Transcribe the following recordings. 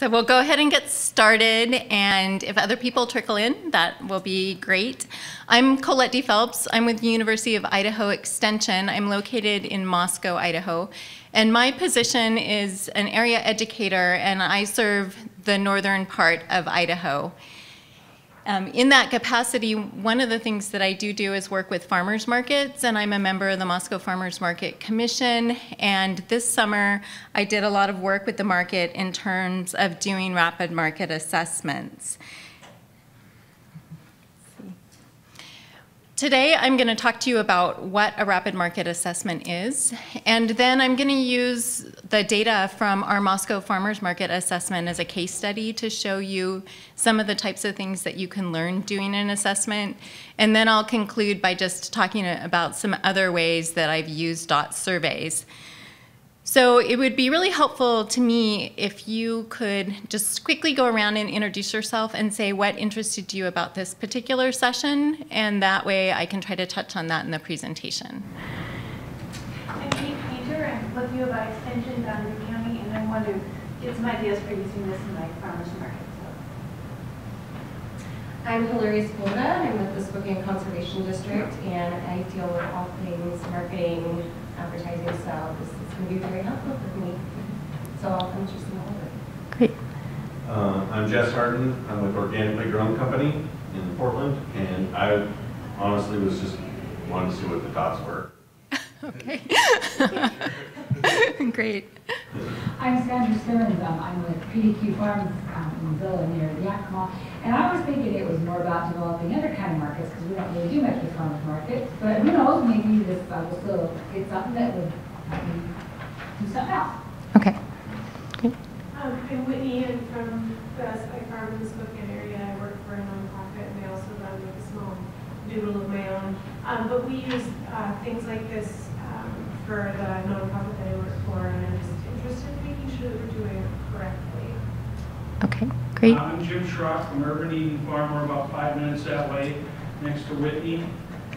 So we'll go ahead and get started, and if other people trickle in, that will be great. I'm Colette DePhelps. I'm with the University of Idaho Extension. I'm located in Moscow, Idaho, and my position is an area educator, and I serve the northern part of Idaho. Um, in that capacity, one of the things that I do do is work with farmers markets, and I'm a member of the Moscow Farmers Market Commission. And this summer, I did a lot of work with the market in terms of doing rapid market assessments. Today, I'm going to talk to you about what a rapid market assessment is, and then I'm going to use the data from our Moscow Farmers Market assessment as a case study to show you some of the types of things that you can learn doing an assessment, and then I'll conclude by just talking about some other ways that I've used dot surveys. So it would be really helpful to me if you could just quickly go around and introduce yourself and say what interested U of I this particular session, and that way I can try to touch on that in the presentation. I'm Kate Painter. I'm with you about Extension Boundary County, and I want to get some ideas for using this in my farmers market. I'm Hilary Spoda. I'm with the Spokane Conservation District, and I deal with all things marketing, advertising, so this can be very helpful for me. So I'll come to some over. Great. Uh, I'm Jess Harden. I'm with Organically Grown Company in Portland, and I honestly was just wanted to see what the dots were. okay. Great. I'm Sandra Stearns. Um, I'm with PDQ Farms um, in Zillah near Yakima. And I was thinking it was more about developing other kind of markets because we don't really do much with farmers markets. But who knows, maybe this uh, will still get something that would do something else. Okay. Um, I'm Whitney, and from the I farm in the Spokane area. I work for a nonprofit, and I also run like a small doodle of my own. Um, but we use uh, things like this um, for the nonprofit that I work for, and I'm just interested in making sure that we're doing it correctly. Okay, great. I'm Jim Schrock from Urban Eden Farm. We're about five minutes that way, next to Whitney.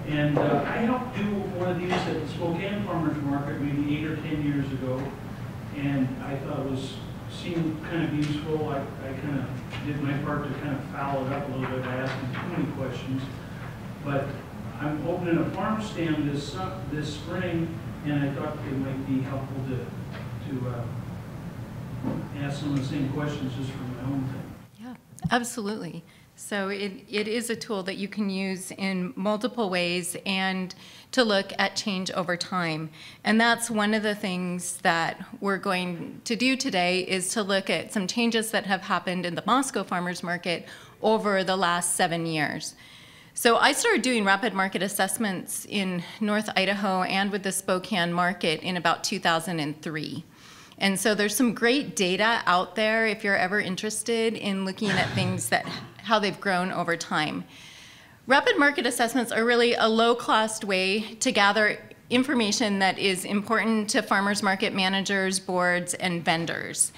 And uh, I helped do one of these at the Spokane Farmers Market maybe eight or 10 years ago. And I thought it was, seemed kind of useful. I, I kind of did my part to kind of foul it up a little bit by asking too many questions. But I'm opening a farm stand this, uh, this spring, and I thought it might be helpful to, to uh, ask some of the same questions just for my own thing. Yeah, absolutely. So it, it is a tool that you can use in multiple ways and to look at change over time. And that's one of the things that we're going to do today is to look at some changes that have happened in the Moscow farmers market over the last seven years. So I started doing rapid market assessments in North Idaho and with the Spokane market in about 2003. And so there's some great data out there if you're ever interested in looking at things that how they've grown over time. Rapid market assessments are really a low-cost way to gather information that is important to farmers market managers, boards, and vendors.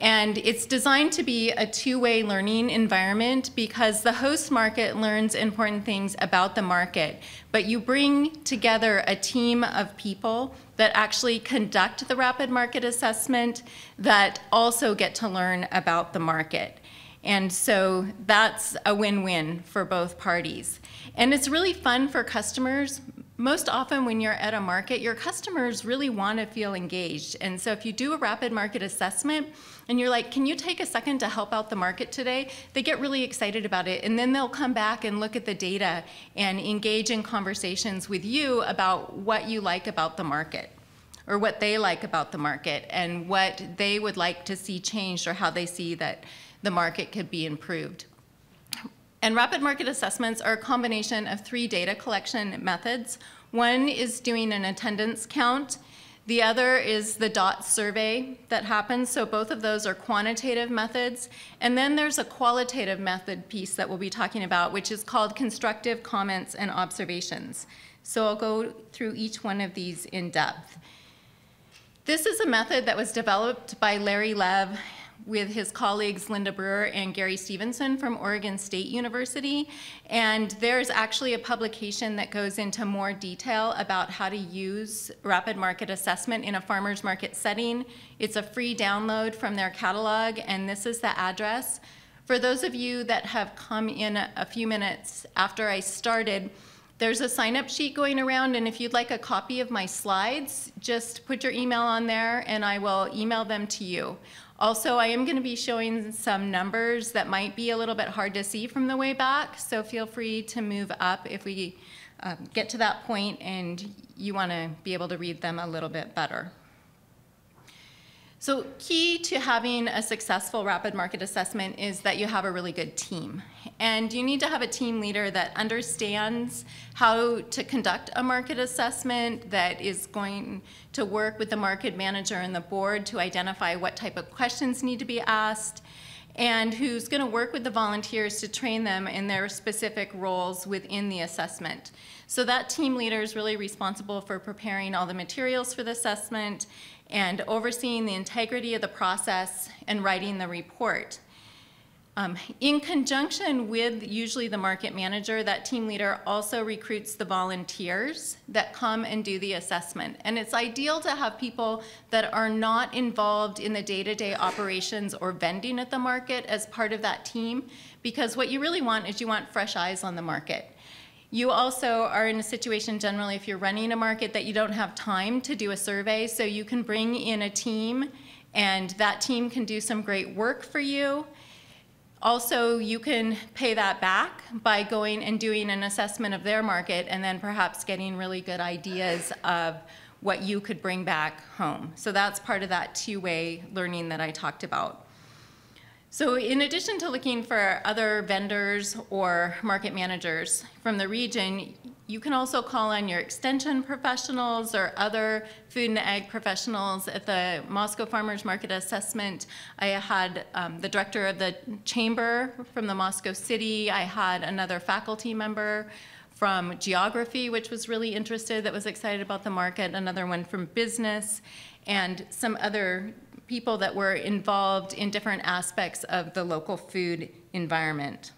And it's designed to be a two-way learning environment because the host market learns important things about the market, but you bring together a team of people that actually conduct the rapid market assessment that also get to learn about the market. And so that's a win-win for both parties. And it's really fun for customers. Most often when you're at a market, your customers really want to feel engaged. And so if you do a rapid market assessment and you're like, can you take a second to help out the market today? They get really excited about it. And then they'll come back and look at the data and engage in conversations with you about what you like about the market or what they like about the market and what they would like to see changed or how they see that the market could be improved. And rapid market assessments are a combination of three data collection methods. One is doing an attendance count. The other is the dot survey that happens. So both of those are quantitative methods. And then there's a qualitative method piece that we'll be talking about, which is called constructive comments and observations. So I'll go through each one of these in depth. This is a method that was developed by Larry Lev with his colleagues Linda Brewer and Garry Stephenson from Oregon State University. And there's actually a publication that goes into more detail about how to use rapid market assessment in a farmer's market setting. It's a free download from their catalog, and this is the address. For those of you that have come in a, few minutes after I started, there's a sign-up sheet going around, and if you'd like a copy of my slides, just put your email on there and I will email them to you. Also, I am going to be showing some numbers that might be a little bit hard to see from the way back, so feel free to move up if we um, get to that point and you want to be able to read them a little bit better. So key to having a successful rapid market assessment is that you have a really good team. And you need to have a team leader that understands how to conduct a market assessment, that is going to work with the market manager and the board to identify what type of questions need to be asked, and who's going to work with the volunteers to train them in their specific roles within the assessment. So that team leader is really responsible for preparing all the materials for the assessment and overseeing the integrity of the process and writing the report. Um, in conjunction with usually the market manager, that team leader also recruits the volunteers that come and do the assessment. And it's ideal to have people that are not involved in the day-to-day -day operations or vending at the market as part of that team, because what you really want is you want fresh eyes on the market. You also are in a situation generally if you're running a market that you don't have time to do a survey, so you can bring in a team and that team can do some great work for you. Also, you can pay that back by going and doing an assessment of their market and then perhaps getting really good ideas of what you could bring back home. So that's part of that two-way learning that I talked about. So in addition to looking for other vendors or market managers from the region, you can also call on your extension professionals or other food and ag professionals. At the Moscow Farmers Market Assessment, I had um, the director of the chamber from the Moscow City. I had another faculty member from geography, which was really interested, that was excited about the market, another one from business, and some other people that were involved in different aspects of the local food environment.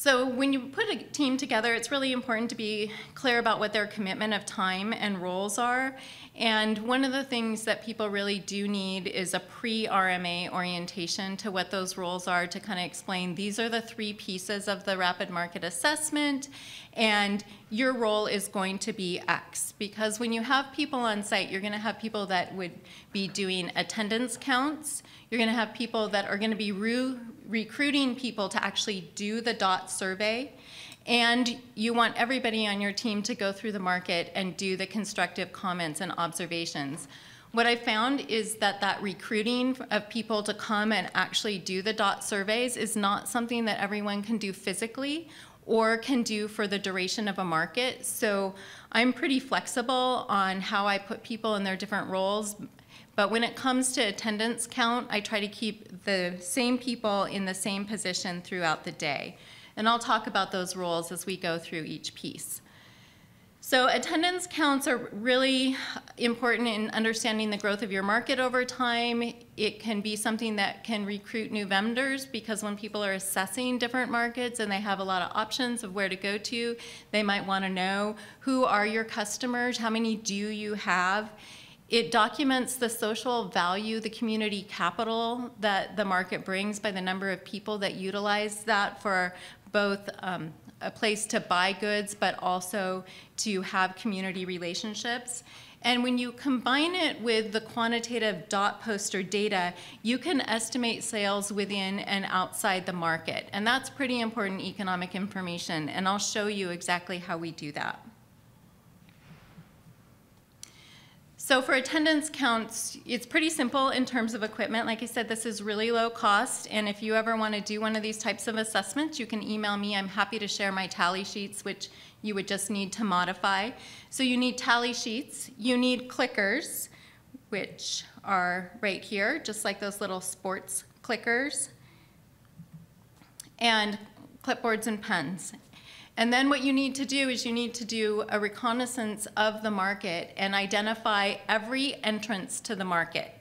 So when you put a team together, it's really important to be clear about what their commitment of time and roles are. And one of the things that people really do need is a pre-RMA orientation to what those roles are to kind of explain these are the three pieces of the rapid market assessment and your role is going to be X. Because when you have people on site, you're going to have people that would be doing attendance counts, you're going to have people that are going to be recruiting people to actually do the DOT survey. And you want everybody on your team to go through the market and do the constructive comments and observations. What I found is that that recruiting of people to come and actually do the DOT surveys is not something that everyone can do physically or can do for the duration of a market. So I'm pretty flexible on how I put people in their different roles. But when it comes to attendance count, I try to keep the same people in the same position throughout the day. And I'll talk about those roles as we go through each piece. So attendance counts are really important in understanding the growth of your market over time. It can be something that can recruit new vendors because when people are assessing different markets and they have a lot of options of where to go to, they might want to know who are your customers, how many do you have, it documents the social value, the community capital that the market brings by the number of people that utilize that for both um, a place to buy goods, but also to have community relationships. And when you combine it with the quantitative dot poster data, you can estimate sales within and outside the market. And that's pretty important economic information. And I'll show you exactly how we do that. So for attendance counts, it's pretty simple in terms of equipment. Like I said, this is really low cost, and if you ever want to do one of these types of assessments, you can email me. I'm happy to share my tally sheets, which you would just need to modify. So you need tally sheets. You need clickers, which are right here, just like those little sports clickers, and clipboards and pens. And then what you need to do is you need to do a reconnaissance of the market and identify every entrance to the market.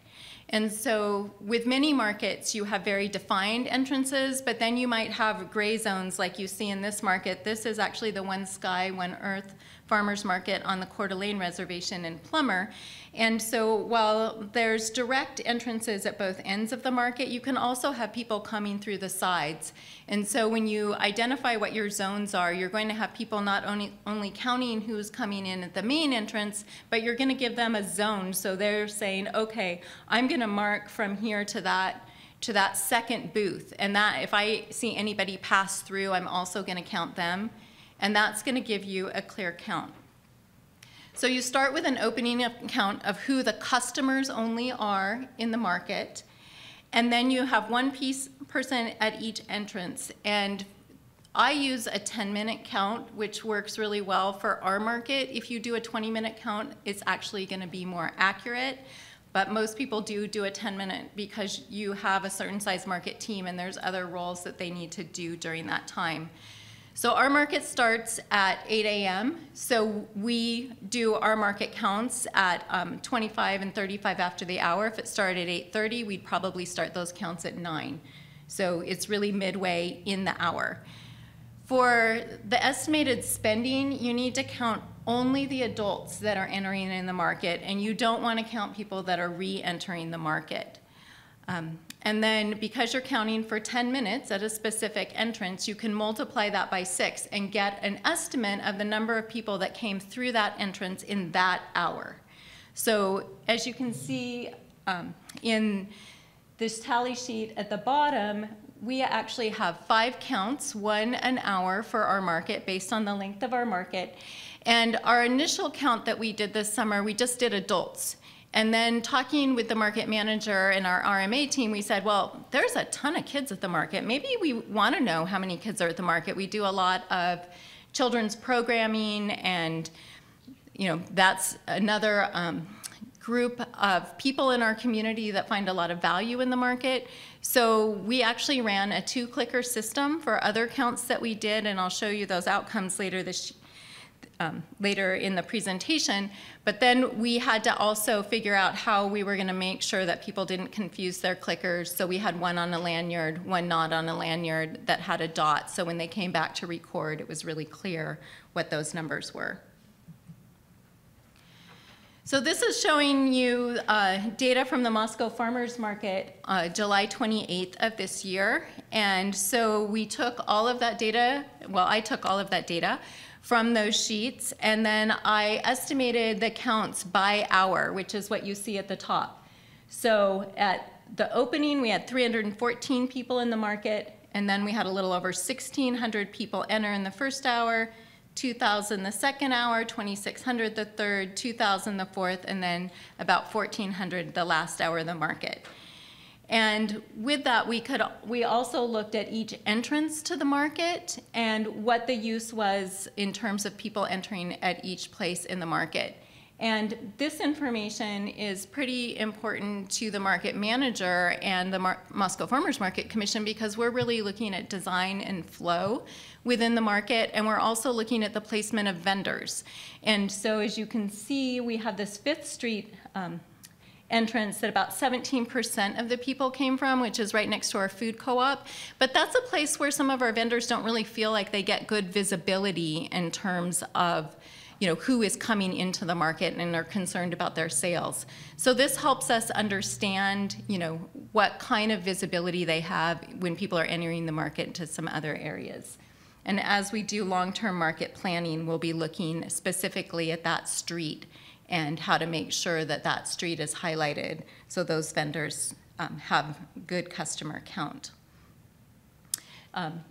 And so with many markets, you have very defined entrances, but then you might have gray zones like you see in this market. This is actually the One Sky, One Earth Farmers Market on the Coeur d'Alene Reservation in Plummer. And so while there's direct entrances at both ends of the market, you can also have people coming through the sides. And so when you identify what your zones are, you're going to have people not only, only counting who's coming in at the main entrance, but you're going to give them a zone. So they're saying, okay, I'm going to mark from here to that to that second booth. And that if I see anybody pass through, I'm also going to count them. And that's going to give you a clear count. So you start with an opening count of who the customers only are in the market, and then you have one piece person at each entrance. And I use a 10-minute count, which works really well for our market. If you do a 20-minute count, it's actually going to be more accurate. But most people do do a 10-minute because you have a certain size market team, and there's other roles that they need to do during that time. So our market starts at 8 a.m. So we do our market counts at um, 25 and 35 after the hour. If it started at 8:30, we'd probably start those counts at 9. So it's really midway in the hour. For the estimated spending, you need to count only the adults that are entering in the market, and you don't want to count people that are re-entering the market. Um, and then because you're counting for 10 minutes at a specific entrance, you can multiply that by six and get an estimate of the number of people that came through that entrance in that hour. So as you can see um, in this tally sheet at the bottom, we actually have five counts, one an hour for our market based on the length of our market. And our initial count that we did this summer, we just did adults. And then talking with the market manager and our RMA team, we said, well, there's a ton of kids at the market. Maybe we want to know how many kids are at the market. We do a lot of children's programming, and you know that's another um, group of people in our community that find a lot of value in the market. So we actually ran a two-clicker system for other counts that we did, and I'll show you those outcomes later this um, later in the presentation. But then we had to also figure out how we were going to make sure that people didn't confuse their clickers. So we had one on a lanyard, one not on a lanyard that had a dot. So when they came back to record, it was really clear what those numbers were. So this is showing you uh, data from the Moscow Farmers Market, uh, July 28th of this year. And so we took all of that data, well, I took all of that data, from those sheets, and then I estimated the counts by hour, which is what you see at the top. So at the opening, we had 314 people in the market, and then we had a little over 1,600 people enter in the first hour, 2,000 the second hour, 2,600 the third, 2,000 the fourth, and then about 1,400 the last hour of the market. And with that, we could we also looked at each entrance to the market and what the use was in terms of people entering at each place in the market. And this information is pretty important to the market manager and the Mar Moscow Farmers Market Commission because we're really looking at design and flow within the market, and we're also looking at the placement of vendors. And so as you can see, we have this Fifth Street um, entrance that about 17% of the people came from, which is right next to our food co-op. But that's a place where some of our vendors don't really feel like they get good visibility in terms of you know, who is coming into the market and are concerned about their sales. So this helps us understand, you know, what kind of visibility they have when people are entering the market into some other areas. And as we do long-term market planning, we'll be looking specifically at that street and how to make sure that that street is highlighted so those vendors um, have good customer count. Um,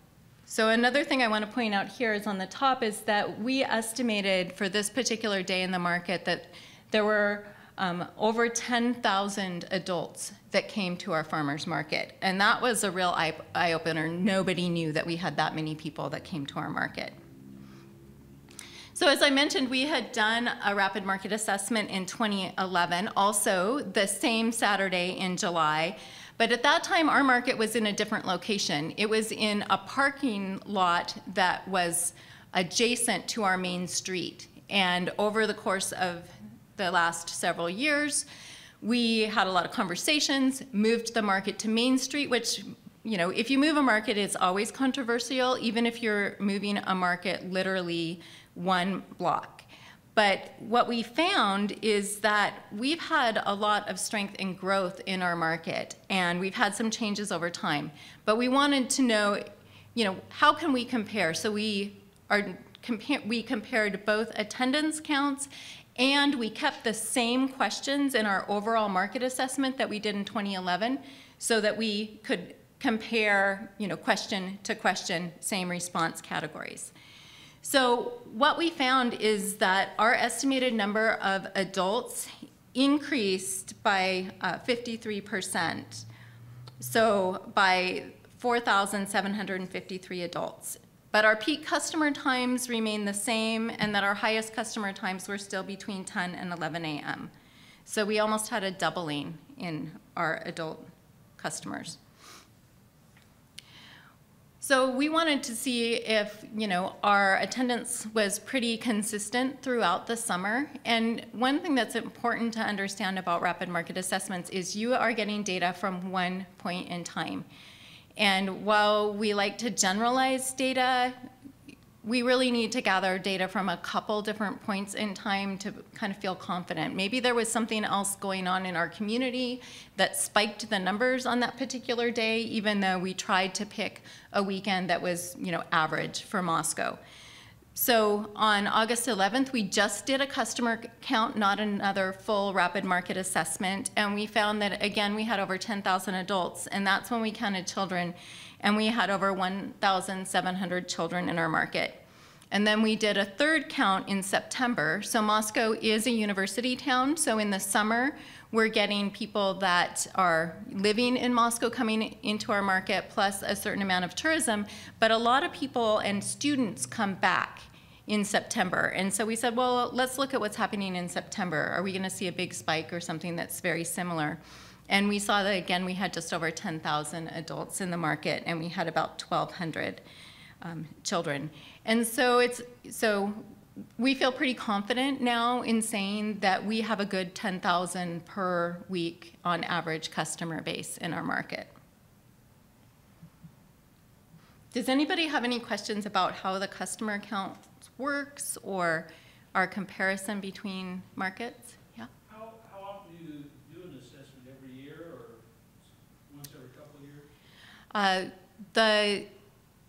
so another thing I want to point out here is on the top is that we estimated for this particular day in the market that there were um, over 10,000 adults that came to our farmers market. And that was a real eye, eye opener. Nobody knew that we had that many people that came to our market. So as I mentioned, we had done a rapid market assessment in 2011, also the same Saturday in July. But at that time, our market was in a different location. It was in a parking lot that was adjacent to our main street. And over the course of the last several years, we had a lot of conversations, moved the market to Main Street, which, you know, if you move a market, it's always controversial, even if you're moving a market literally one block. But what we found is that we've had a lot of strength and growth in our market, and we've had some changes over time. But we wanted to know, you know, how can we compare? So we are compare, we compared both attendance counts and we kept the same questions in our overall market assessment that we did in 2011 so that we could compare, you know, question to question, same response categories. So what we found is that our estimated number of adults increased by uh, 53%. So by 4,753 adults. But our peak customer times remain the same and that our highest customer times were still between 10 and 11 a.m. So we almost had a doubling in our adult customers. So we wanted to see if, you know, our attendance was pretty consistent throughout the summer. And one thing that's important to understand about rapid market assessments is you are getting data from one point in time. And while we like to generalize data, we really need to gather data from a couple different points in time to kind of feel confident. Maybe there was something else going on in our community that spiked the numbers on that particular day, even though we tried to pick a weekend that was, you know, average for Moscow. So on August 11th, we just did a customer count, not another full rapid market assessment, and we found that again we had over 10,000 adults, and that's when we counted children, and we had over 1,700 children in our market. And then we did a third count in September. So Moscow is a university town, so in the summer we're getting people that are living in Moscow coming into our market, plus a certain amount of tourism. But a lot of people and students come back in September. And so we said, well, let's look at what's happening in September. Are we going to see a big spike or something that's very similar? And we saw that again, we had just over 10,000 adults in the market, and we had about 1,200 um, children. And so it's so we feel pretty confident now in saying that we have a good 10,000 per week on average customer base in our market. Does anybody have any questions about how the customer count works or our comparison between markets? Yeah. How, how often do you do an assessment, every year or once every couple of years? Uh, the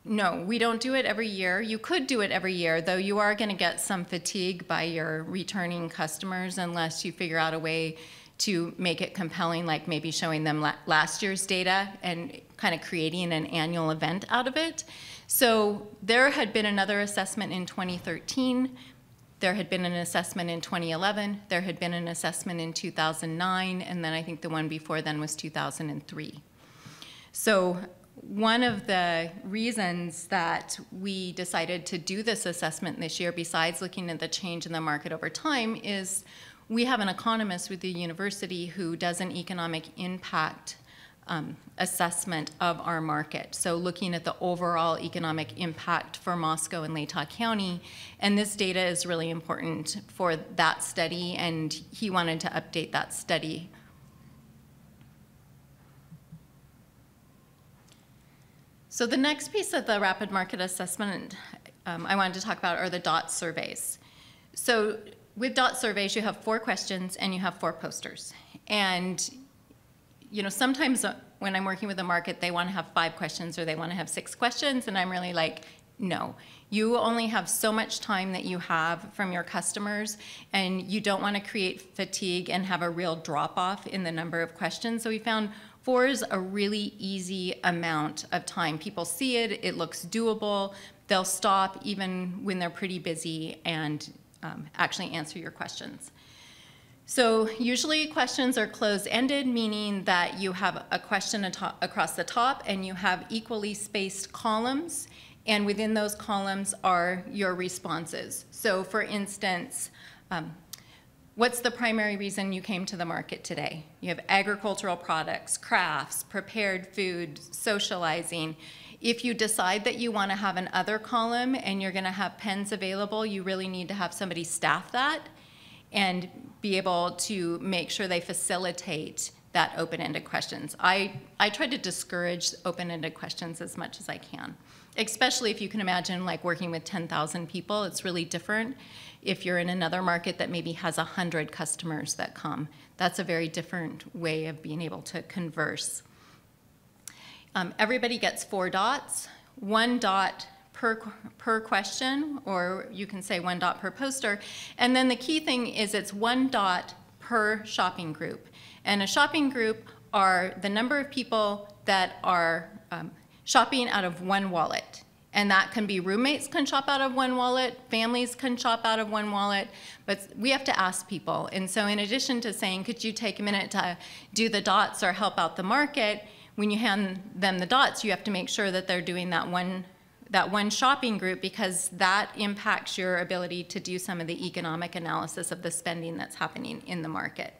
no, we don't do it every year. You could do it every year, though you are going to get some fatigue by your returning customers unless you figure out a way to make it compelling, like maybe showing them la last year's data and kind of creating an annual event out of it. So there had been another assessment in 2013. There had been an assessment in 2011. There had been an assessment in 2009. And then I think the one before then was 2003. So one of the reasons that we decided to do this assessment this year, besides looking at the change in the market over time, is we have an economist with the university who does an economic impact um, assessment of our market. So looking at the overall economic impact for Moscow and Latah County, and this data is really important for that study, and he wanted to update that study. So the next piece of the rapid market assessment um, I wanted to talk about are the DOT surveys. So with DOT surveys, you have four questions and you have four posters. And you know, sometimes uh, when I'm working with a market, they want to have five questions or they want to have six questions, and I'm really like, no. You only have so much time that you have from your customers, and you don't want to create fatigue and have a real drop off in the number of questions. So we found four is a really easy amount of time. People see it, it looks doable, they'll stop even when they're pretty busy and um, actually answer your questions. So usually questions are closed-ended, meaning that you have a question across the top and you have equally spaced columns, and within those columns are your responses. So for instance, um, what's the primary reason you came to the market today? You have agricultural products, crafts, prepared food, socializing. If you decide that you want to have an other column and you're going to have pens available, you really need to have somebody staff that and be able to make sure they facilitate that open-ended questions. I, I try to discourage open-ended questions as much as I can, especially if you can imagine like working with 10,000 people. It's really different if you're in another market that maybe has 100 customers that come. That's a very different way of being able to converse. Um, everybody gets four dots, one dot per, per question, or you can say one dot per poster. And then the key thing is it's one dot per shopping group. And a shopping group are the number of people that are um, shopping out of one wallet. And that can be roommates can shop out of one wallet, families can shop out of one wallet, but we have to ask people. And so in addition to saying, could you take a minute to do the dots or help out the market, when you hand them the dots, you have to make sure that they're doing that one that one shopping group because that impacts your ability to do some of the economic analysis of the spending that's happening in the market.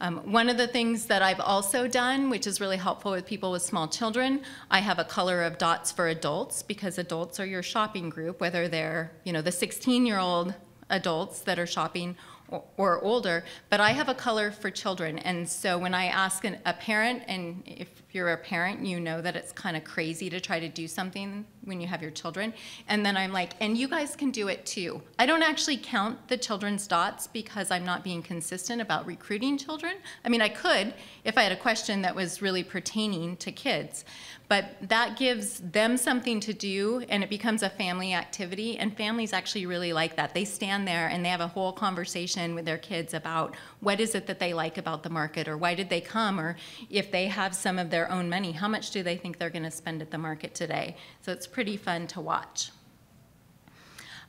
Um, one of the things that I've also done, which is really helpful with people with small children, I have a color of dots for adults because adults are your shopping group, whether they're, you know, the 16-year-old adults that are shopping or, or older, but I have a color for children. And so when I ask an, a parent, and if you're a parent, you know that it's kind of crazy to try to do something when you have your children. And then I'm like, and you guys can do it too. I don't actually count the children's dots because I'm not being consistent about recruiting children. I mean, I could if I had a question that was really pertaining to kids. But that gives them something to do and it becomes a family activity. And families actually really like that. They stand there and they have a whole conversation with their kids about what is it that they like about the market or why did they come or if they have some of their own money, how much do they think they're going to spend at the market today? So it's pretty fun to watch.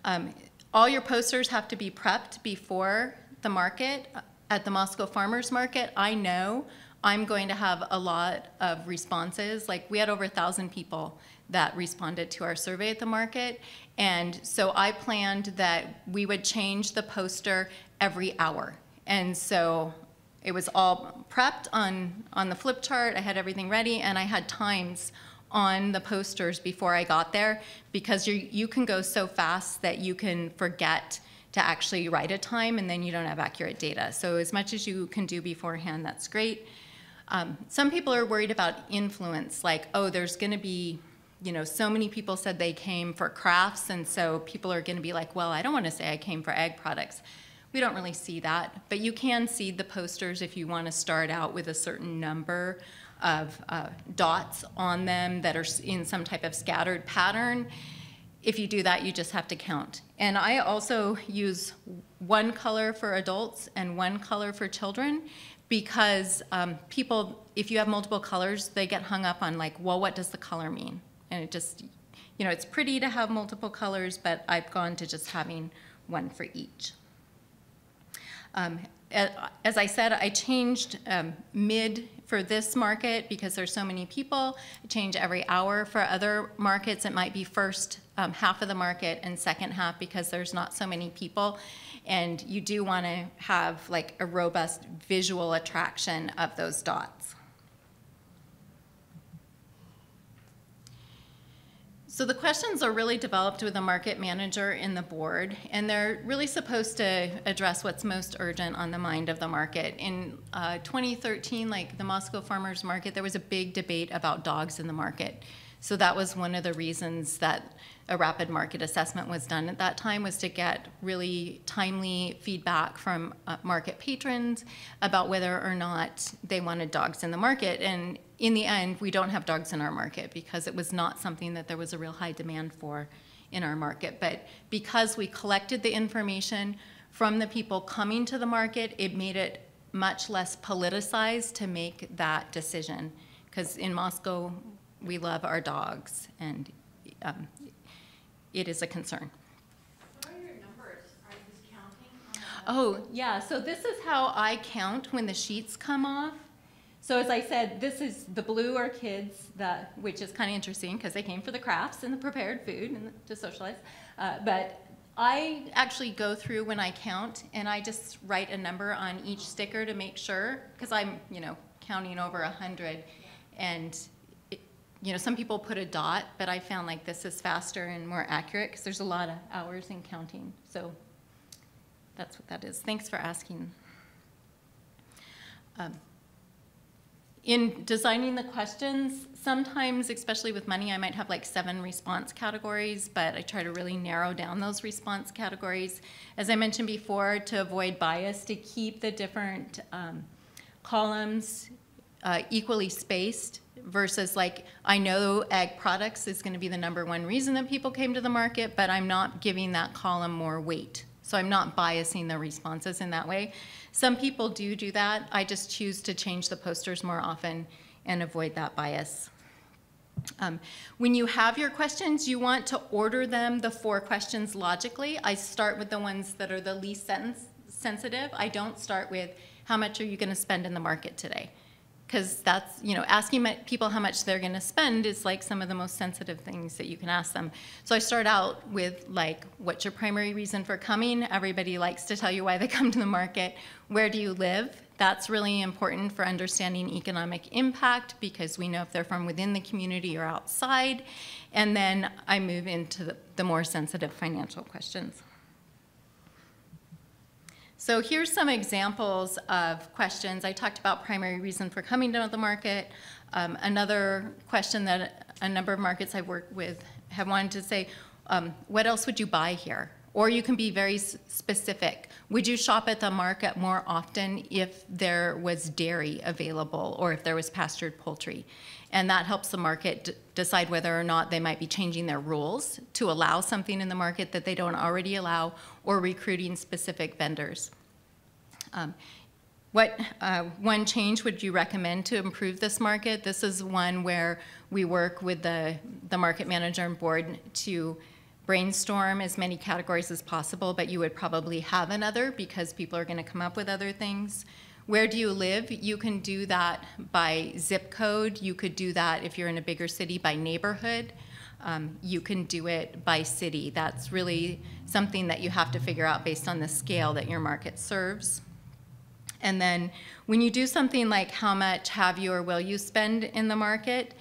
Um, all your posters have to be prepped before the market. At the Moscow Farmers Market, I know I'm going to have a lot of responses. Like we had over a thousand people that responded to our survey at the market. And so I planned that we would change the poster every hour. And so it was all prepped on, on the flip chart. I had everything ready and I had times on the posters before I got there because you you can go so fast that you can forget to actually write a time and then you don't have accurate data. So as much as you can do beforehand, that's great. Um, some people are worried about influence, like, oh, there's going to be, you know, so many people said they came for crafts, and so people are going to be like, well, I don't want to say I came for ag products. We don't really see that, but you can seed the posters if you want to start out with a certain number of uh, dots on them that are in some type of scattered pattern. If you do that, you just have to count. And I also use one color for adults and one color for children because um, people, if you have multiple colors, they get hung up on like, well, what does the color mean? And it just, you know, it's pretty to have multiple colors, but I've gone to just having one for each. Um, as I said, I changed um, mid for this market because there's so many people. I change every hour. For other markets, it might be first um, half of the market and second half because there's not so many people. And you do want to have like a robust visual attraction of those dots. So the questions are really developed with a market manager in the board, and they're really supposed to address what's most urgent on the mind of the market. In uh, 2013, like the Moscow Farmers Market, there was a big debate about dogs in the market. So that was one of the reasons that a rapid market assessment was done at that time was to get really timely feedback from uh, market patrons about whether or not they wanted dogs in the market. And in the end, we don't have dogs in our market because it was not something that there was a real high demand for in our market. But because we collected the information from the people coming to the market, it made it much less politicized to make that decision. Because in Moscow, we love our dogs, and um, it is a concern. What are your numbers? Are you just counting? Oh, yeah, so this is how I count when the sheets come off. So as I said, this is the blue are kids, that, which is kind of interesting because they came for the crafts and the prepared food and to socialize. Uh, but I actually go through when I count and I just write a number on each sticker to make sure because I'm, you know, counting over a hundred and you know, some people put a dot, but I found like this is faster and more accurate because there's a lot of hours in counting. So that's what that is. Thanks for asking. Um, in designing the questions, sometimes, especially with money, I might have like seven response categories, but I try to really narrow down those response categories. As I mentioned before, to avoid bias, to keep the different um, columns uh, equally spaced versus like, I know ag products is going to be the number one reason that people came to the market, but I'm not giving that column more weight. So I'm not biasing the responses in that way. Some people do do that. I just choose to change the posters more often and avoid that bias. Um, when you have your questions, you want to order them, the four questions, logically. I start with the ones that are the least sensitive. I don't start with, how much are you going to spend in the market today? Because that's, you know, asking people how much they're going to spend is like some of the most sensitive things that you can ask them. So I start out with, like, what's your primary reason for coming? Everybody likes to tell you why they come to the market. Where do you live? That's really important for understanding economic impact because we know if they're from within the community or outside. And then I move into the, the more sensitive financial questions. So here's some examples of questions. I talked about primary reason for coming to the market. Um, another question that a number of markets I've worked with have wanted to say, um, what else would you buy here? Or you can be very specific. Would you shop at the market more often if there was dairy available or if there was pastured poultry? And that helps the market decide whether or not they might be changing their rules to allow something in the market that they don't already allow or recruiting specific vendors. Um, what uh, one change would you recommend to improve this market? This is one where we work with the, the market manager and board to brainstorm as many categories as possible, but you would probably have another because people are going to come up with other things. Where do you live? You can do that by zip code. You could do that if you're in a bigger city by neighborhood. Um, you can do it by city. That's really something that you have to figure out based on the scale that your market serves. And then when you do something like how much have you or will you spend in the market,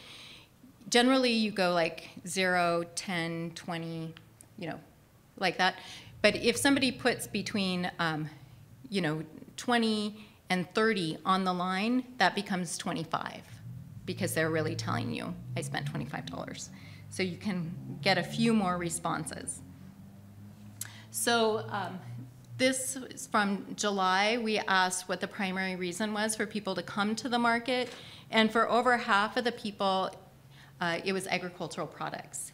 generally you go like 0, 10, 20, you know, like that. But if somebody puts between, um, you know, 20 and 30 on the line, that becomes 25 because they're really telling you, I spent $25. So you can get a few more responses. So um, this is from July. We asked what the primary reason was for people to come to the market. And for over half of the people, uh, it was agricultural products.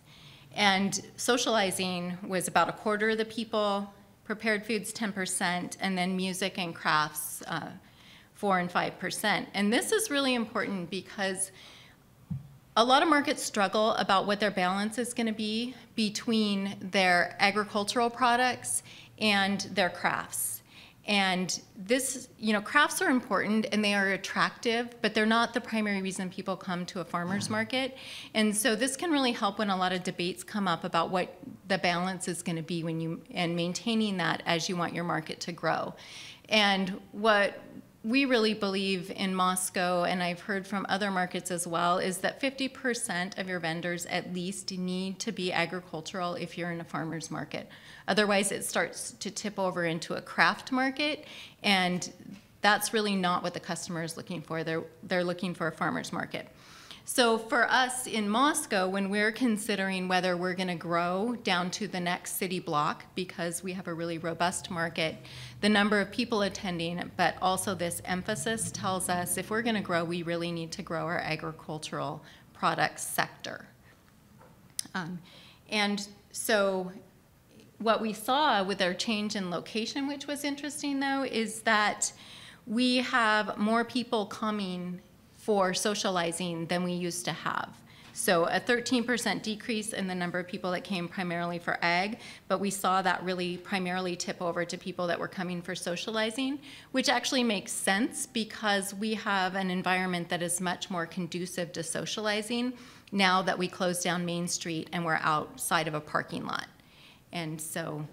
And socializing was about a quarter of the people, prepared foods 10%, and then music and crafts uh, 4 and 5%. And this is really important because a lot of markets struggle about what their balance is going to be between their agricultural products and their crafts. And this, you know, crafts are important and they are attractive, but they're not the primary reason people come to a farmer's market. And so this can really help when a lot of debates come up about what the balance is going to be when you, and maintaining that as you want your market to grow. And what we really believe in Moscow, and I've heard from other markets as well, is that 50% of your vendors at least need to be agricultural if you're in a farmer's market. Otherwise, it starts to tip over into a craft market, and that's really not what the customer is looking for. They're, they're looking for a farmer's market. So for us in Moscow, when we're considering whether we're going to grow down to the next city block, because we have a really robust market, the number of people attending, but also this emphasis tells us if we're going to grow, we really need to grow our agricultural products sector. Um, and so what we saw with our change in location, which was interesting though, is that we have more people coming for socializing than we used to have. So a 13% decrease in the number of people that came primarily for ag, but we saw that really primarily tip over to people that were coming for socializing, which actually makes sense because we have an environment that is much more conducive to socializing now that we closed down Main Street and we're outside of a parking lot. And so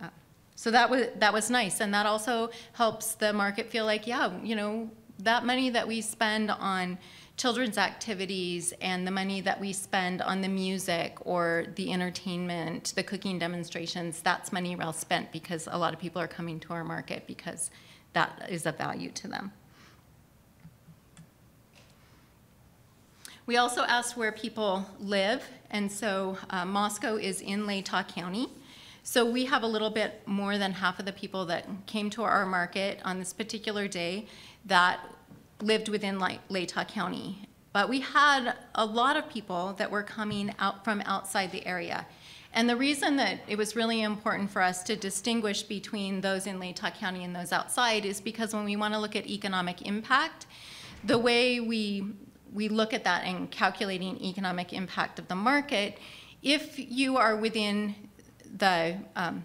uh, so that was that was nice and that also helps the market feel like yeah, you know, that money that we spend on children's activities and the money that we spend on the music or the entertainment, the cooking demonstrations, that's money well spent because a lot of people are coming to our market because that is of value to them. We also asked where people live, and so uh, Moscow is in Latah County. So we have a little bit more than half of the people that came to our market on this particular day that lived within La- Latah County. But we had a lot of people that were coming out from outside the area. And the reason that it was really important for us to distinguish between those in Latah County and those outside is because when we want to look at economic impact, the way we we look at that and calculating economic impact of the market, if you are within the um,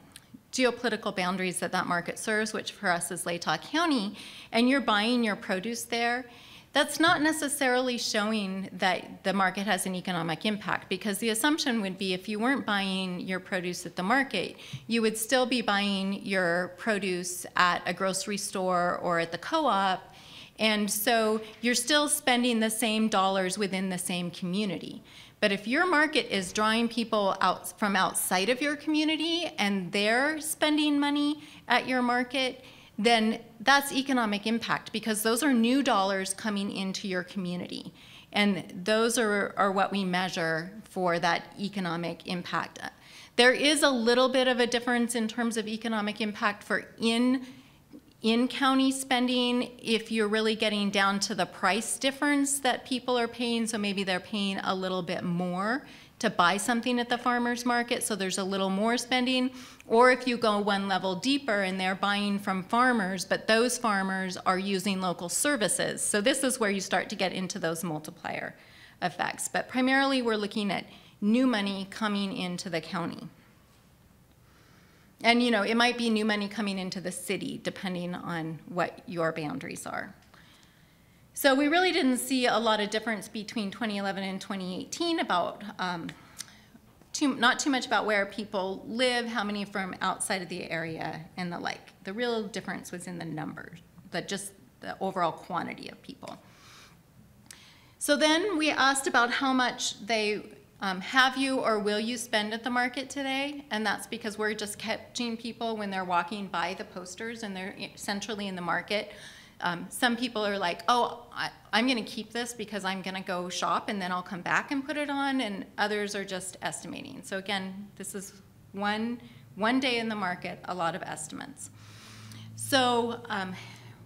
geopolitical boundaries that that market serves, which for us is Latah County, and you're buying your produce there, that's not necessarily showing that the market has an economic impact because the assumption would be if you weren't buying your produce at the market, you would still be buying your produce at a grocery store or at the co op and so you're still spending the same dollars within the same community. But if your market is drawing people out from outside of your community and they're spending money at your market, then that's economic impact because those are new dollars coming into your community. And those are, are what we measure for that economic impact. There is a little bit of a difference in terms of economic impact for in in-county spending if you're really getting down to the price difference that people are paying. So maybe they're paying a little bit more to buy something at the farmer's market, so there's a little more spending. Or if you go one level deeper and they're buying from farmers, but those farmers are using local services. So this is where you start to get into those multiplier effects. But primarily we're looking at new money coming into the county. And, you know, it might be new money coming into the city, depending on what your boundaries are. So we really didn't see a lot of difference between 2011 and 2018 about, um, too, not too much about where people live, how many from outside of the area, and the like. The real difference was in the numbers, the, just the overall quantity of people. So then we asked about how much they um, have you or will you spend at the market today? And that's because we're just catching people when they're walking by the posters and they're centrally in the market. Um, some people are like, oh, I, am going to keep this because I'm going to go shop and then I'll come back and put it on. And others are just estimating. So again, this is one, one day in the market, a lot of estimates. So um,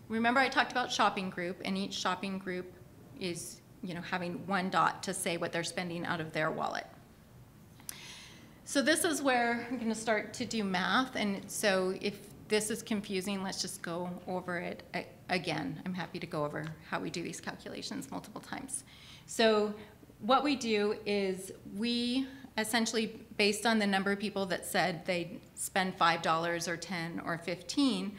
remember I talked about shopping group and each shopping group is you know, having one dot to say what they're spending out of their wallet. So this is where I'm going to start to do math. And so if this is confusing, let's just go over it again. I'm happy to go over how we do these calculations multiple times. So what we do is we essentially, based on the number of people that said they'd spend $5 or 10 or 15,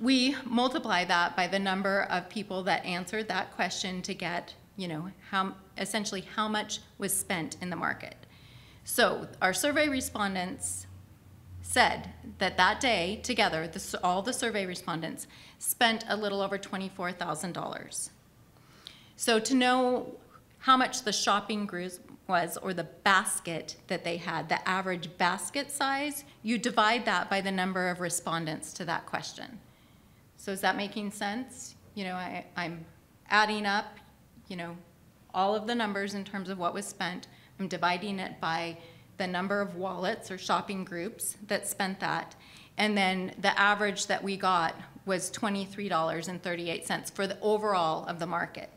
we multiply that by the number of people that answered that question to get, you know, how essentially how much was spent in the market. So our survey respondents said that that day together, all the survey respondents spent a little over $24,000. So to know how much the shopping group was or the basket that they had, the average basket size, you divide that by the number of respondents to that question. So is that making sense? You know, I, I'm adding up, you know, all of the numbers in terms of what was spent. I'm dividing it by the number of wallets or shopping groups that spent that. And then the average that we got was $23.38 for the overall of the market.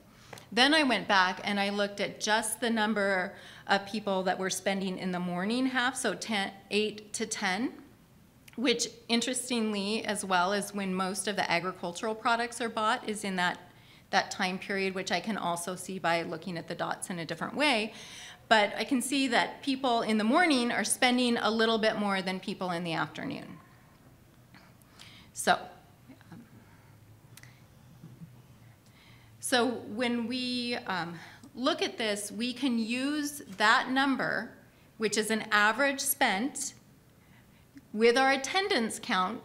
Then I went back and I looked at just the number of people that were spending in the morning half, so 10, 8 to 10 which interestingly as well is when most of the agricultural products are bought is in that that time period which I can also see by looking at the dots in a different way. But I can see that people in the morning are spending a little bit more than people in the afternoon. So so when we um, look at this we can use that number which is an average spent with our attendance count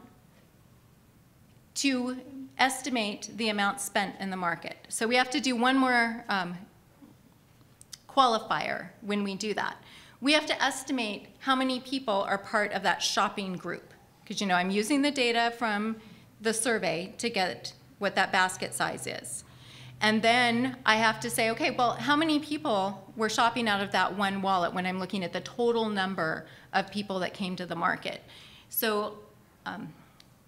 to estimate the amount spent in the market. So we have to do one more um, qualifier when we do that. We have to estimate how many people are part of that shopping group. Because, you know, I'm using the data from the survey to get what that basket size is. And then I have to say, okay, well, how many people were shopping out of that one wallet when I'm looking at the total number of people that came to the market? So, um,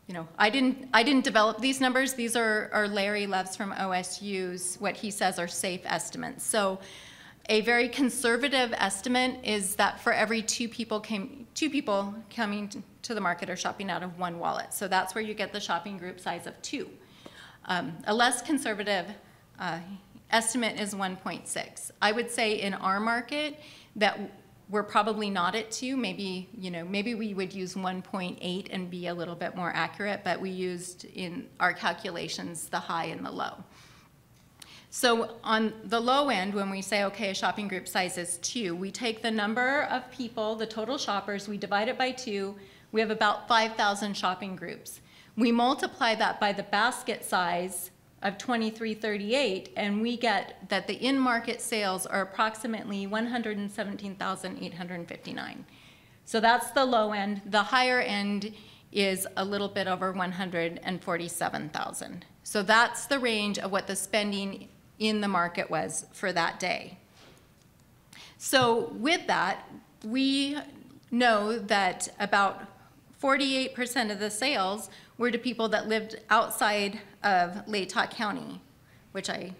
you know, I didn't, I didn't develop these numbers. These are, are Larry Lev's from OSU's, what he says are safe estimates. So a very conservative estimate is that for every two people came, two people coming to the market are shopping out of one wallet. So that's where you get the shopping group size of two. Um, a less conservative uh, estimate is 1.6. I would say in our market that we're probably not at two. Maybe you know, maybe we would use 1.8 and be a little bit more accurate. But we used in our calculations the high and the low. So on the low end, when we say, okay, a shopping group size is two, we take the number of people, the total shoppers, we divide it by two, we have about 5,000 shopping groups. We multiply that by the basket size of 2338, and we get that the in-market sales are approximately 117,859. So that's the low end. The higher end is a little bit over 147,000. So that's the range of what the spending in the market was for that day. So with that, we know that about 48% of the sales were to people that lived outside of Latah County, which I,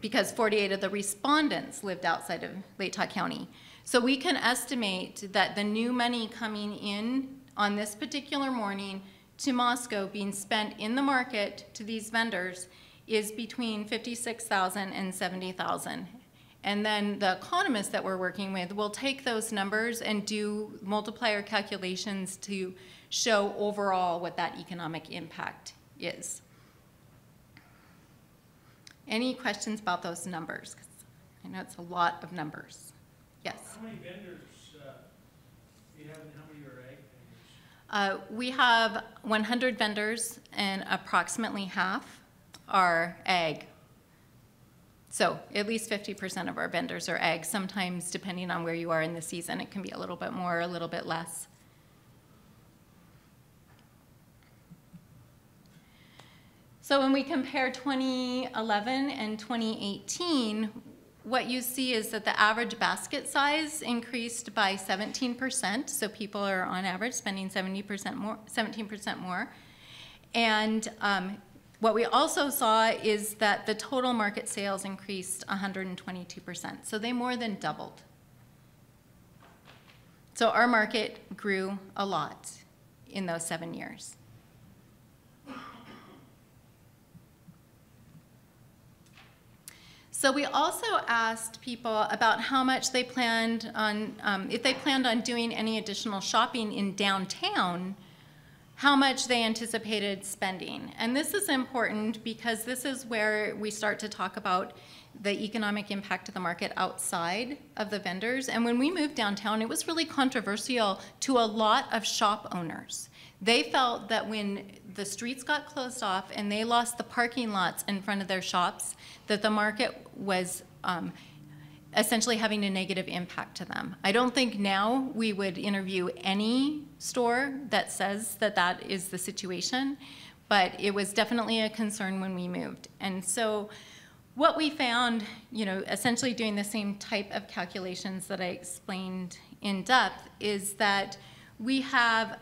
because 48 of the respondents lived outside of Latah County. So we can estimate that the new money coming in on this particular morning to Moscow being spent in the market to these vendors is between 56,000 and 70,000. And then the economists that we're working with will take those numbers and do multiplier calculations to show overall what that economic impact is. Any questions about those numbers? I know it's a lot of numbers. Yes. How many vendors, uh, do you have, and how many are ag vendors? Uh, we have 100 vendors and approximately half are ag. So at least 50% of our vendors are ag. Sometimes, depending on where you are in the season, it can be a little bit more, a little bit less. So when we compare 2011 and 2018, what you see is that the average basket size increased by 17%. So people are on average spending 70% more, 17% more. And um, what we also saw is that the total market sales increased 122%. So they more than doubled. So our market grew a lot in those seven years. So we also asked people about how much they planned on, um, if they planned on doing any additional shopping in downtown, how much they anticipated spending. And this is important because this is where we start to talk about the economic impact of the market outside of the vendors. And when we moved downtown, it was really controversial to a lot of shop owners. They felt that when the streets got closed off and they lost the parking lots in front of their shops, that the market was um, essentially having a negative impact to them. I don't think now we would interview any store that says that that is the situation, but it was definitely a concern when we moved. And so what we found, you know, essentially doing the same type of calculations that I explained in depth, is that we have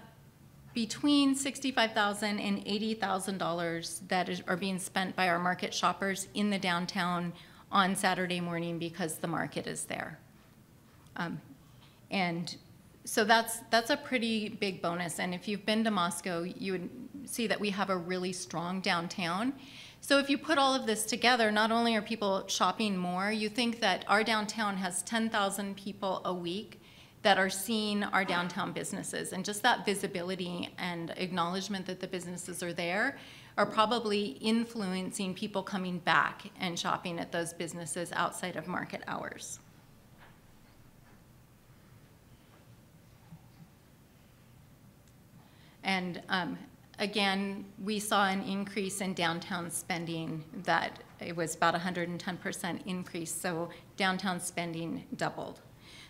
between $65,000 and $80,000 that is, are being spent by our market shoppers in the downtown on Saturday morning because the market is there. Um, and so that's that's a pretty big bonus. And if you've been to Moscow, you would see that we have a really strong downtown. So if you put all of this together, not only are people shopping more, you think that our downtown has 10,000 people a week that are seeing our downtown businesses. And just that visibility and acknowledgement that the businesses are there are probably influencing people coming back and shopping at those businesses outside of market hours. And um, again, we saw an increase in downtown spending that it was about 110% increase, so downtown spending doubled.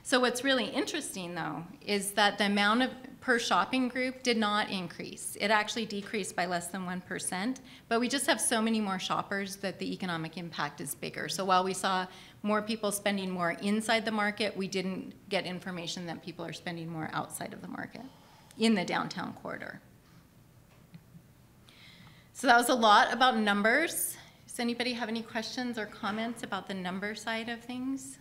So what's really interesting though is that the amount of per shopping group did not increase. It actually decreased by less than 1%, but we just have so many more shoppers that the economic impact is bigger. So while we saw more people spending more inside the market, we didn't get information that people are spending more outside of the market in the downtown corridor. So that was a lot about numbers. Does anybody have any questions or comments about the number side of things?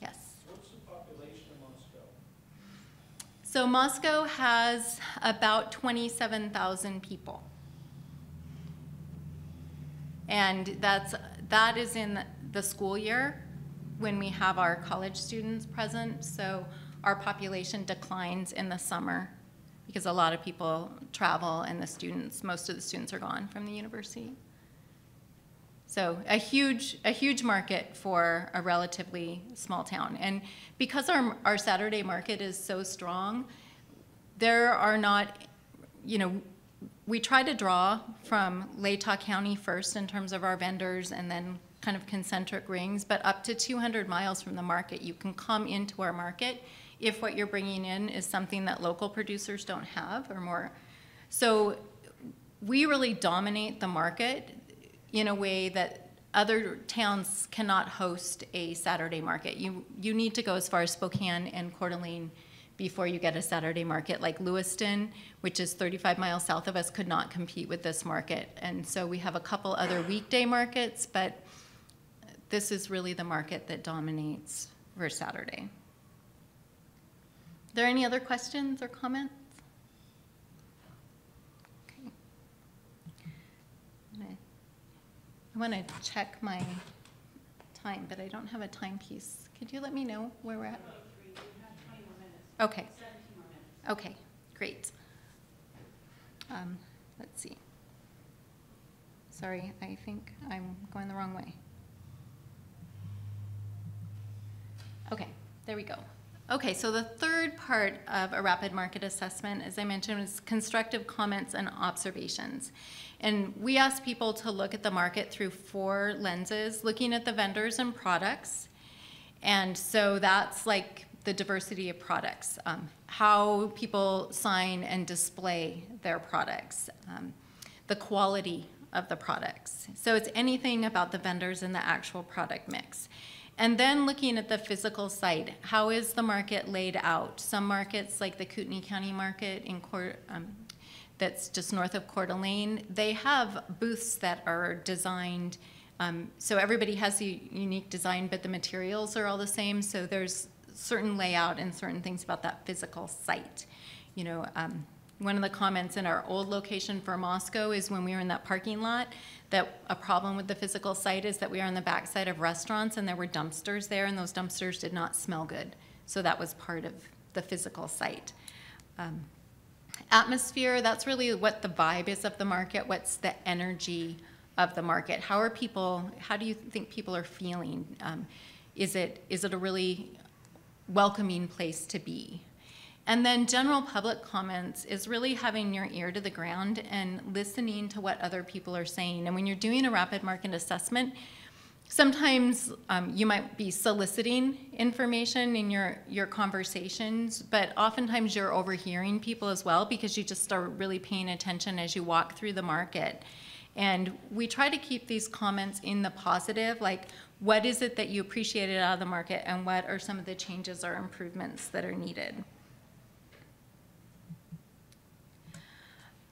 Yes. What's the population of Moscow? So Moscow has about 27,000 people. And that's, that is in the school year when we have our college students present. So our population declines in the summer because a lot of people travel and the students, most of the students are gone from the university. So a huge, a huge market for a relatively small town. And because our, our Saturday market is so strong, there are not, you know, we try to draw from Latah County first in terms of our vendors and then kind of concentric rings, but up to 200 miles from the market, you can come into our market if what you're bringing in is something that local producers don't have or more. So we really dominate the market in a way that other towns cannot host a Saturday market. You, you need to go as far as Spokane and Coeur d'Alene before you get a Saturday market. Like Lewiston, which is 35 miles south of us, could not compete with this market. And so we have a couple other weekday markets, but this is really the market that dominates for Saturday. Are there any other questions or comments? Okay. I'm gonna- I want to check my time, but I don't have a timepiece. Could you let me know where we're at? Okay, okay, great. Um, Let's see. Sorry, I think I'm going the wrong way. Okay, there we go. Okay, so the third part of a rapid market assessment, as I mentioned, is constructive comments and observations. And we ask people to look at the market through four lenses, looking at the vendors and products. And so that's like the diversity of products, um, how people sign and display their products, um, the quality of the products. So it's anything about the vendors and the actual product mix. And then looking at the physical site, how is the market laid out? Some markets, like the Kootenai County market in Coeur, um, that's just north of Coeur d'Alene, they have booths that are designed, um, so everybody has a unique design, but the materials are all the same. So there's certain layout and certain things about that physical site. You know, um, one of the comments in our old location for Moscow is when we were in that parking lot, that a problem with the physical site is that we are on the backside of restaurants and there were dumpsters there and those dumpsters did not smell good. So that was part of the physical site. Um, atmosphere, that's really what the vibe is of the market, what's the energy of the market. How are people, how do you think people are feeling? Um, is, it, is it a really welcoming place to be? And then general public comments is really having your ear to the ground and listening to what other people are saying. And when you're doing a rapid market assessment, sometimes um, you might be soliciting information in your, your conversations, but oftentimes you're overhearing people as well because you just are really paying attention as you walk through the market. And we try to keep these comments in the positive, like what is it that you appreciated out of the market and what are some of the changes or improvements that are needed.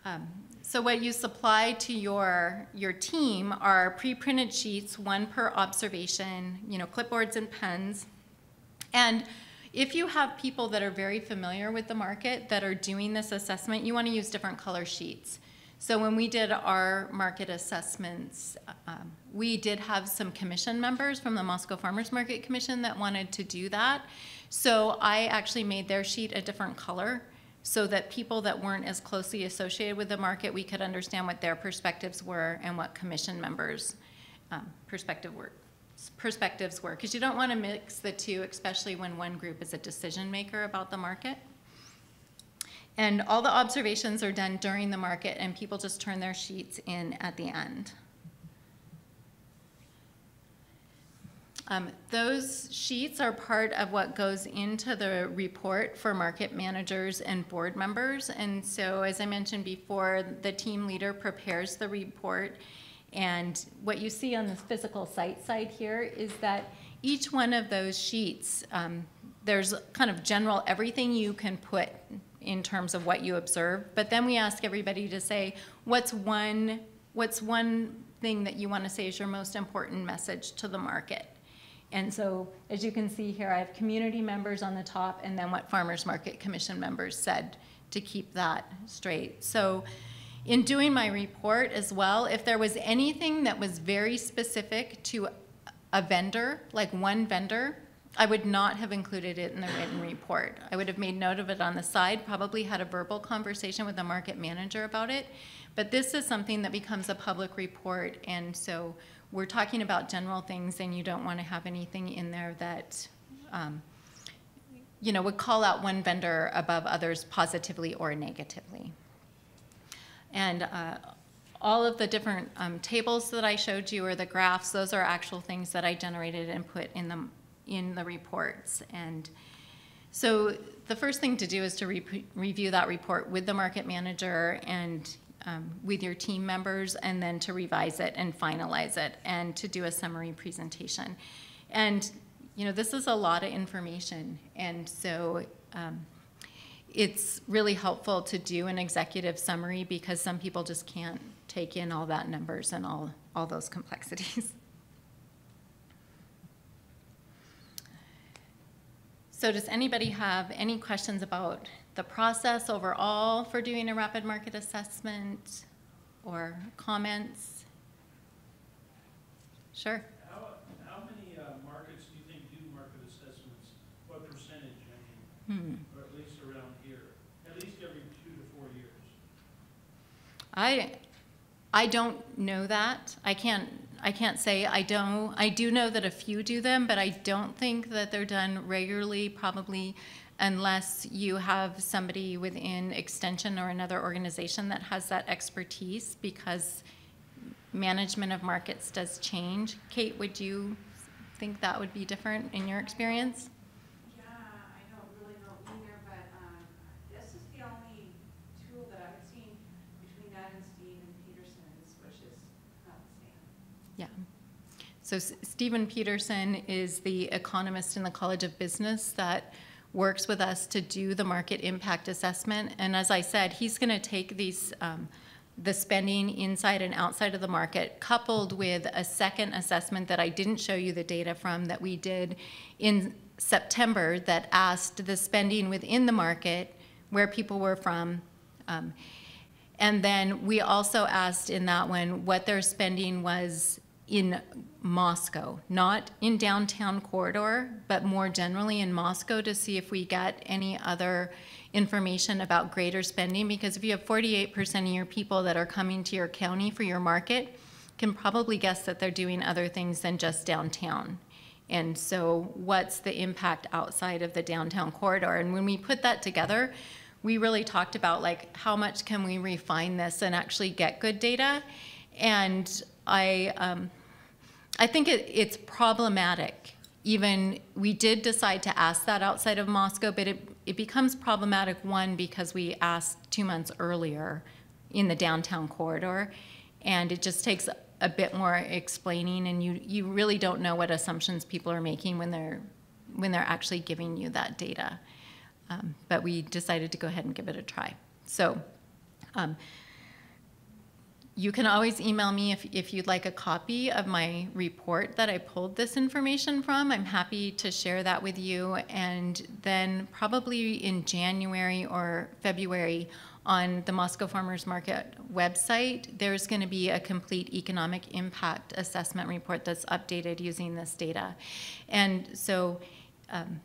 Um, so what you supply to your, your team are pre-printed sheets, one per observation, you know, clipboards and pens. And if you have people that are very familiar with the market that are doing this assessment, you want to use different color sheets. So when we did our market assessments, um, we did have some commission members from the Moscow Farmers Market Commission that wanted to do that. So I actually made their sheet a different color so that people that weren't as closely associated with the market, we could understand what their perspectives were and what commission members' um, perspective were, perspectives were. Because you don't want to mix the two, especially when one group is a decision maker about the market. And all the observations are done during the market, and people just turn their sheets in at the end. Um, Those sheets are part of what goes into the report for market managers and board members. And so, as I mentioned before, the team leader prepares the report. And what you see on this physical site side here is that each one of those sheets, um, there's kind of general everything you can put in terms of what you observe. But then we ask everybody to say, what's one, what's one thing that you want to say is your most important message to the market? And so, as you can see here, I have community members on the top, and then what Farmers Market Commission members said to keep that straight. So, in doing my report as well, if there was anything that was very specific to a vendor, like one vendor, I would not have included it in the written report. I would have made note of it on the side, probably had a verbal conversation with the market manager about it. But this is something that becomes a public report, and so we're talking about general things, and you don't want to have anything in there that, um, you know, would call out one vendor above others positively or negatively. And uh, all of the different um, tables that I showed you or the graphs, those are actual things that I generated and put in the, in the reports. And so the first thing to do is to re- review that report with the market manager and um, with your team members, and then to revise it and finalize it, and to do a summary presentation. And you know, this is a lot of information, and so um, it's really helpful to do an executive summary because some people just can't take in all that numbers and all, all those complexities. So does anybody have any questions about the process overall for doing a rapid market assessment or comments? Sure. How, how many uh, markets do you think do market assessments? What percentage, I mean, Hmm. or at least around here? At least every two to four years. I, I don't know that. I can't, I can't say I don't. I do know that a few do them, but I don't think that they're done regularly, probably unless you have somebody within Extension or another organization that has that expertise, because management of markets does change. Kate, would you think that would be different in your experience? Yeah, I don't really know either, but, um, this is the only tool that I've seen between that and Stephen Peterson's, which is not the same. Yeah. So S- Stephen Peterson is the economist in the College of Business that works with us to do the market impact assessment. And as I said, he's going to take these, um, the spending inside and outside of the market, coupled with a second assessment that I didn't show you the data from that we did in September that asked the spending within the market, where people were from. Um, and then we also asked in that one what their spending was in Moscow, not in downtown corridor, but more generally in Moscow to see if we get any other information about greater spending. Because if you have 48% of your people that are coming to your county for your market, can probably guess that they're doing other things than just downtown. And so, what's the impact outside of the downtown corridor? And when we put that together, we really talked about like how much can we refine this and actually get good data. And I, um, I think it, it's problematic. Even we did decide to ask that outside of Moscow, but it, it becomes problematic one because we asked two months earlier in the downtown corridor, and it just takes a bit more explaining, and you, you really don't know what assumptions people are making when they're when they're actually giving you that data. Um, but we decided to go ahead and give it a try. So. Um, you can always email me if, if you'd like a copy of my report that I pulled this information from. I'm happy to share that with you. And then, probably in January or February, on the Moscow Farmers Market website, there's going to be a complete economic impact assessment report that's updated using this data. And so, um,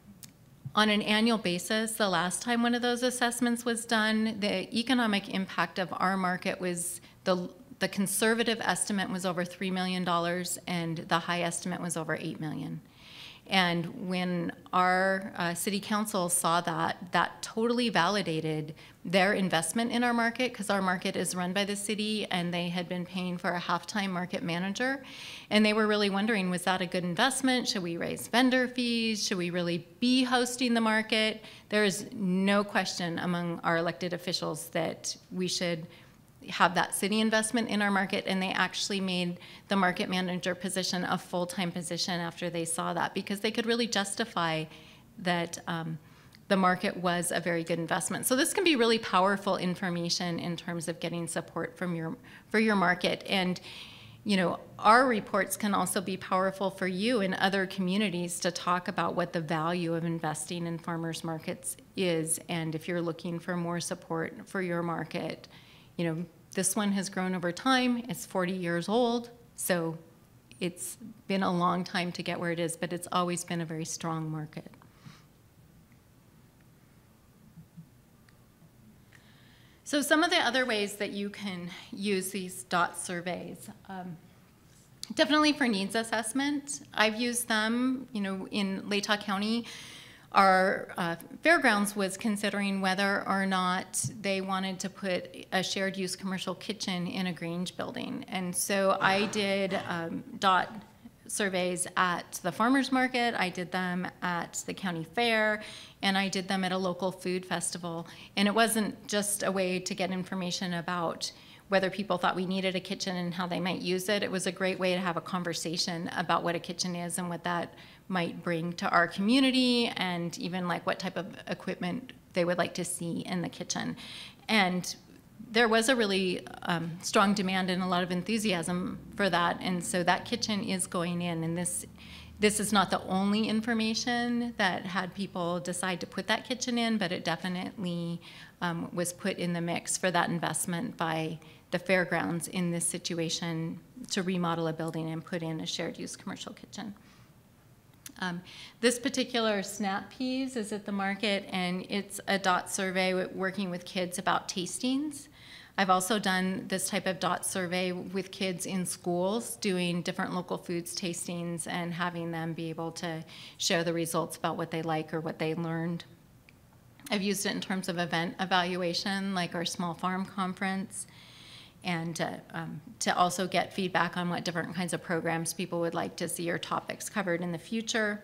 on an annual basis, the last time one of those assessments was done, the economic impact of our market was the the conservative estimate was over $3 million and the high estimate was over 8 million. And when our uh, city council saw that, that totally validated their investment in our market because our market is run by the city and they had been paying for a half-time market manager. And they were really wondering, was that a good investment? Should we raise vendor fees? Should we really be hosting the market? There is no question among our elected officials that we should have that city investment in our market, and they actually made the market manager position a full-time position after they saw that, because they could really justify that um, the market was a very good investment. So this can be really powerful information in terms of getting support from your, for your market. And, you know, our reports can also be powerful for you and other communities to talk about what the value of investing in farmers markets is, and if you're looking for more support for your market, you know, this one has grown over time. It's 40 years old, so it's been a long time to get where it is, but it's always been a very strong market. So some of the other ways that you can use these dot surveys, um, definitely for needs assessment. I've used them, you know, in Latah County our uh, fairgrounds was considering whether or not they wanted to put a shared use commercial kitchen in a Grange building. And so I did um, dot surveys at the farmers market, I did them at the county fair, and I did them at a local food festival. And it wasn't just a way to get information about whether people thought we needed a kitchen and how they might use it. It was a great way to have a conversation about what a kitchen is and what that might bring to our community and even like what type of equipment they would like to see in the kitchen. And there was a really um, strong demand and a lot of enthusiasm for that. And so that kitchen is going in and this this is not the only information that had people decide to put that kitchen in, but it definitely um, was put in the mix for that investment by the fairgrounds in this situation to remodel a building and put in a shared use commercial kitchen. Um, this particular Snap Peas is at the market, and it's a dot survey working with kids about tastings. I've also done this type of dot survey with kids in schools, doing different local foods tastings and having them be able to share the results about what they like or what they learned. I've used it in terms of event evaluation, like our small farm conference and to, um, to also get feedback on what different kinds of programs people would like to see or topics covered in the future.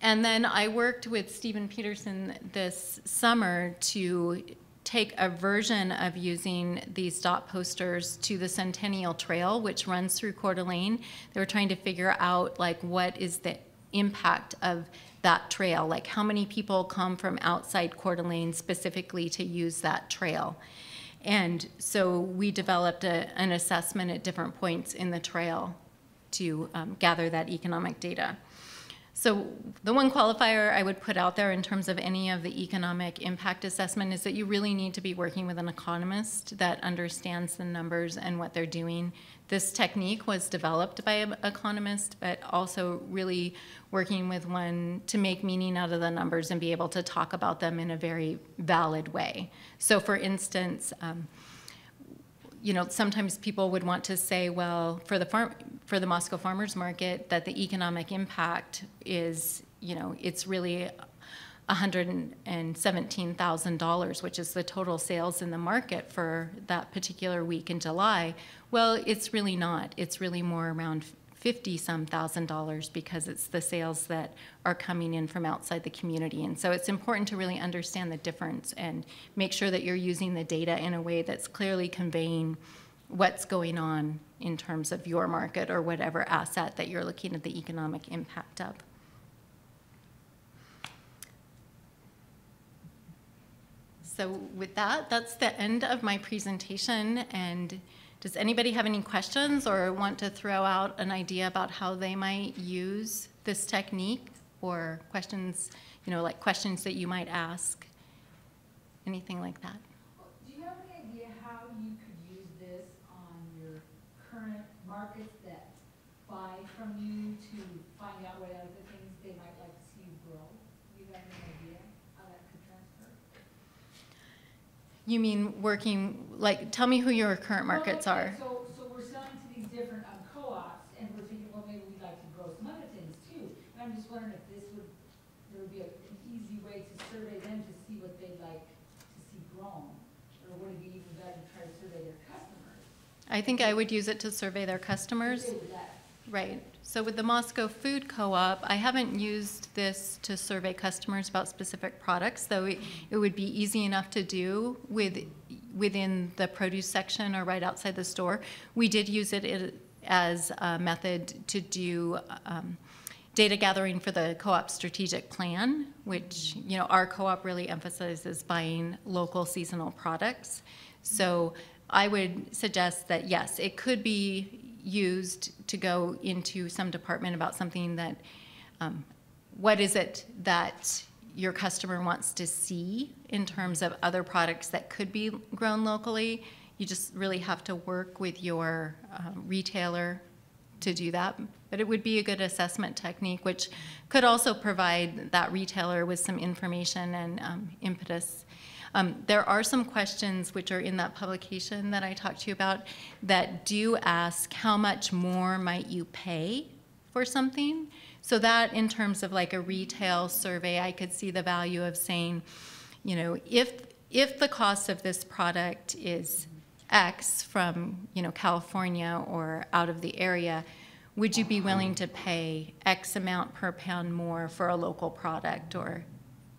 And then I worked with Stephen Peterson this summer to take a version of using these dot posters to the Centennial Trail, which runs through Coeur d'Alene. They were trying to figure out like what is the impact of that trail, like how many people come from outside Coeur d'Alene specifically to use that trail. And so we developed a, an assessment at different points in the trail to um, gather that economic data. So the one qualifier I would put out there in terms of any of the economic impact assessment is that you really need to be working with an economist that understands the numbers and what they're doing. This technique was developed by an economist, but also really working with one to make meaning out of the numbers and be able to talk about them in a very valid way. So for instance, um, you know, sometimes people would want to say, well, for the farm, for the Moscow Farmers Market, that the economic impact is, you know, it's really $117,000, which is the total sales in the market for that particular week in July. Well, it's really not. It's really more around 50 some thousand dollars because it's the sales that are coming in from outside the community. And so it's important to really understand the difference and make sure that you're using the data in a way that's clearly conveying what's going on in terms of your market or whatever asset that you're looking at the economic impact of. So with that, that's the end of my presentation and does anybody have any questions or want to throw out an idea about how they might use this technique or questions, you know, like questions that you might ask? Anything like that? Do you have any idea how you could use this on your current markets that buy from you to find out what other things they might like to see you grow? Do you have any idea how that could transfer? You mean working, like, tell me who your current markets Well, okay, are. So, so we're selling to these different um, co-ops, and we're thinking, well, maybe we'd like to grow some other things too. And I'm just wondering if this would, there would be a- an easy way to survey them to see what they'd like to see grown? Or would it be even better to try to survey their customers? I think I would use it to survey their customers. Let- Right. So with the Moscow Food Co-op, I haven't used this to survey customers about specific products, though it, would be easy enough to do with, within the produce section or right outside the store. We did use it as a method to do um, data gathering for the co-op strategic plan, which, you know, our co-op really emphasizes buying local seasonal products. So I would suggest that, yes, it could be used to go into some department about something that, um, what is it that your customer wants to see in terms of other products that could be grown locally? You just really have to work with your um, retailer to do that. But it would be a good assessment technique, which could also provide that retailer with some information and um, impetus. Um, there are some questions which are in that publication that I talked to you about that do ask how much more might you pay for something. So that in terms of like a retail survey, I could see the value of saying, you know, if if the cost of this product is X from, you know, California or out of the area, would you be willing to pay X amount per pound more for a local product or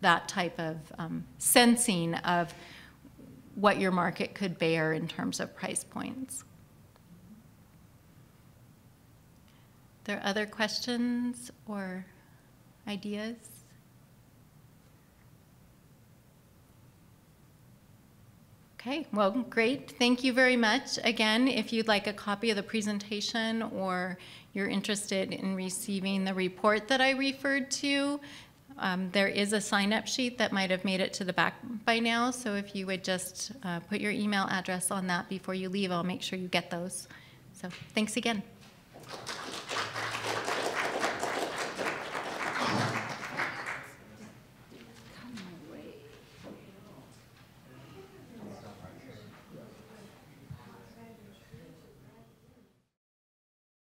that type of um, sensing of what your market could bear in terms of price points? There are other questions or ideas? Okay, well, great. Thank you very much. Again, if you'd like a copy of the presentation or you're interested in receiving the report that I referred to, um, there is a sign-up sheet that might have made it to the back by now. So if you would just uh, put your email address on that before you leave, I'll make sure you get those. So thanks again.